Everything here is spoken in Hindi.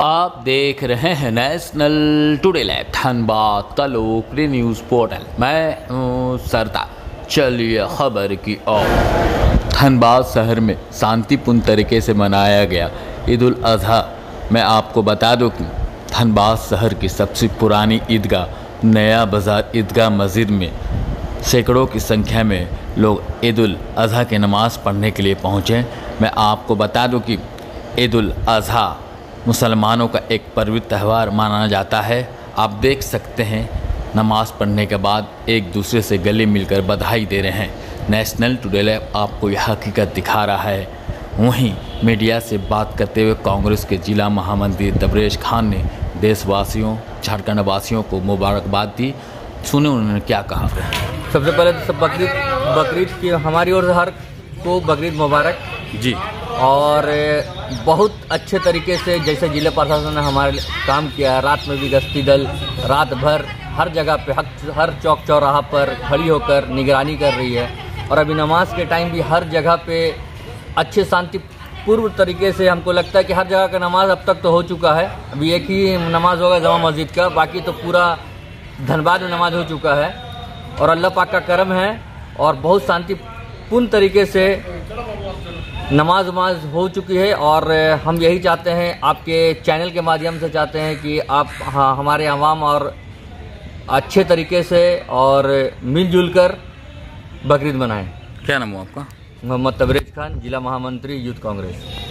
आप देख रहे हैं नेशनल टुडे लैब धनबाद तलोकरी न्यूज़ पोर्टल। मैं हूँ सरदार। चलिए खबर की ओर। धनबाद शहर में शांतिपूर्ण तरीके से मनाया गया ईद उल अजहा। मैं आपको बता दूँ कि धनबाद शहर की सबसे पुरानी ईदगाह, नया बाज़ार ईदगाह मस्जिद में सैकड़ों की संख्या में लोग ईद उल अजहा की नमाज़ पढ़ने के लिए पहुँचे। मैं आपको बता दूँ कि ईद उल अजहा मुसलमानों का एक पवित्र त्यौहार माना जाता है। आप देख सकते हैं नमाज़ पढ़ने के बाद एक दूसरे से गले मिलकर बधाई दे रहे हैं। नेशनल टुडे लैब आपको यह हकीकत दिखा रहा है। वहीं मीडिया से बात करते हुए कांग्रेस के जिला महामंत्री तबरेज खान ने देशवासियों झारखंड वासियों को मुबारकबाद दी। सुने उन्होंने क्या कहा? सबसे पहले तो सब बकरीद बकरीद की हमारी से हर को बकरीद मुबारक। जी। और बहुत अच्छे तरीके से जैसे जिला प्रशासन ने हमारे काम किया है, रात में भी गश्ती दल रात भर हर जगह पे, हर हर चौक चौराहा पर खड़ी होकर निगरानी कर रही है। और अभी नमाज़ के टाइम भी हर जगह पे अच्छे शांति पूर्व तरीके से हमको लगता है कि हर जगह का नमाज़ अब तक तो हो चुका है। अभी एक ही नमाज़ होगा जमा मस्जिद का, बाकी तो पूरा धनबाद में नमाज़ हो चुका है। और अल्लाह पाक का करम है और बहुत शांतिपूर्ण तरीके से नमाज़ वमाज हो चुकी है और हम यही चाहते हैं आपके चैनल के माध्यम से चाहते हैं कि आप हाँ हमारे आवाम और अच्छे तरीके से और मिलजुल कर बकरीद मनाएँ। क्या नाम हो आपका? मोहम्मद तबरेज खान जिला महामंत्री यूथ कांग्रेस।